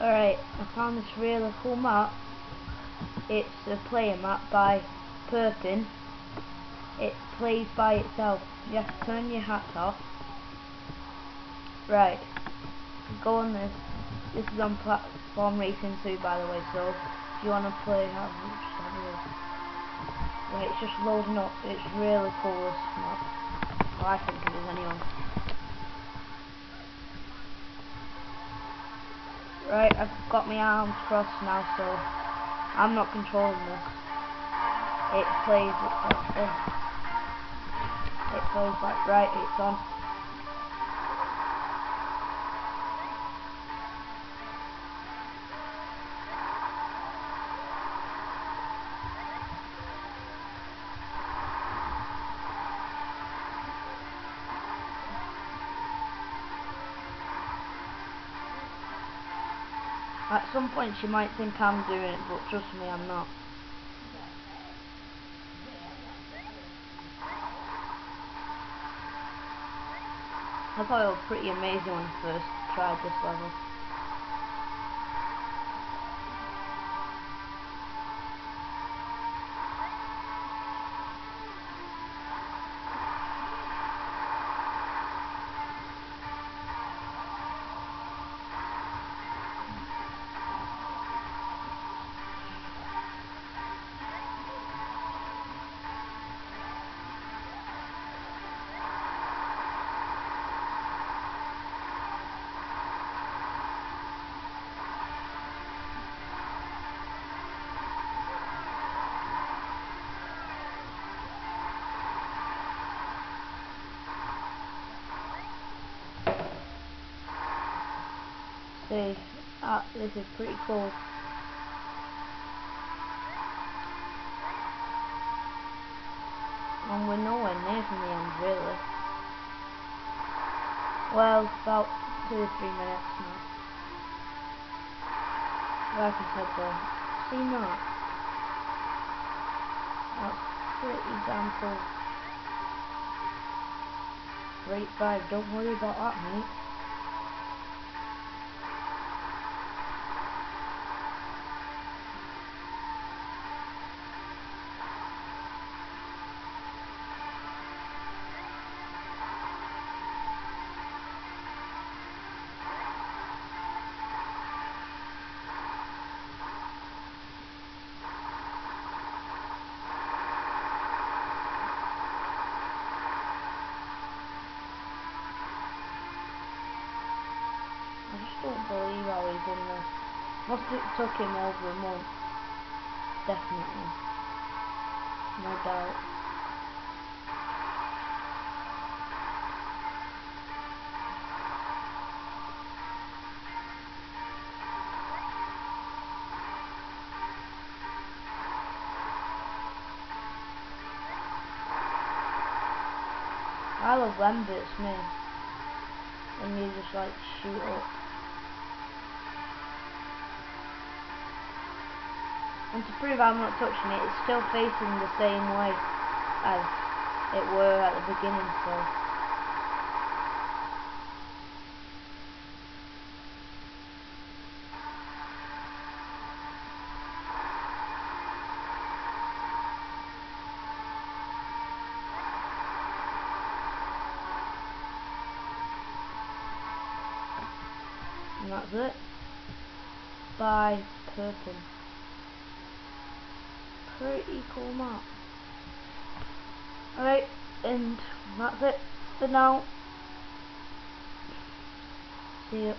Alright, I found this really cool map. It's a player map by Perpin. It plays by itself. You have to turn your hat off. Right. Go on this. This is on platform racing 2 by the way, so if you want to play, have, just have a look. Right, it's just loading up. It's really cool this map. Well, I think it is anyway. Right, I've got my arms crossed now, so I'm not controlling this. It plays like this. It plays like, right, it's on. At some point she might think I'm doing it, but trust me, I'm not. I thought it was pretty amazing when I first tried this level. See, ah, this is pretty cool. And we're nowhere near from the end, really. Well, about two or three minutes now. Like I said though, see not. That's pretty damn cool. Great vibe, don't worry about that mate. Don't believe how he's in this. Must have took him over a month. Definitely. No doubt. I love them me. And you just like shoot up. And to prove I'm not touching it, it's still facing the same way as it were at the beginning, so... And that's it. By Perpin pretty cool map. Alright, and that's it for now. See.